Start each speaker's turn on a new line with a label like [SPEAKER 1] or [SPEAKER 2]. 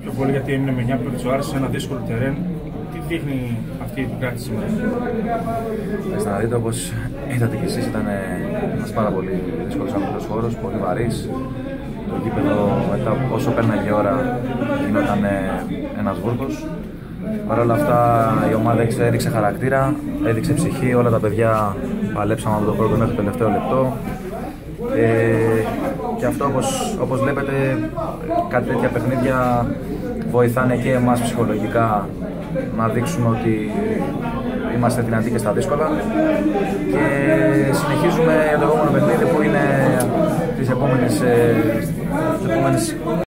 [SPEAKER 1] Πιο πολύ γιατί έμεινε με 9 πρώτη ώρα σε ένα δύσκολο τερέν. Τι δείχνει αυτή η επικράτηση σήμερα.
[SPEAKER 2] Ώστε να δείτε, όπως είδατε και εσείς, ήταν ένας πάρα πολύ δύσκολος αγωνιστικό χώρος, πολύ βαρύς. Το γήπεδο μετά όσο πέρναγε η ώρα γινόταν ένας βούρκος. Παρ' όλα αυτά η ομάδα έδειξε χαρακτήρα, έδειξε ψυχή, όλα τα παιδιά παλέψαμε από το πρώτο μέχρι το τελευταίο λεπτό. Ε, και αυτό όπως, όπως βλέπετε κάτι τέτοια παιχνίδια βοηθάνε και εμάς ψυχολογικά να δείξουμε ότι είμαστε δυνατοί και στα δύσκολα. Και συνεχίζουμε το επόμενο παιχνίδι που είναι τις επόμενες, ε, τις επόμενες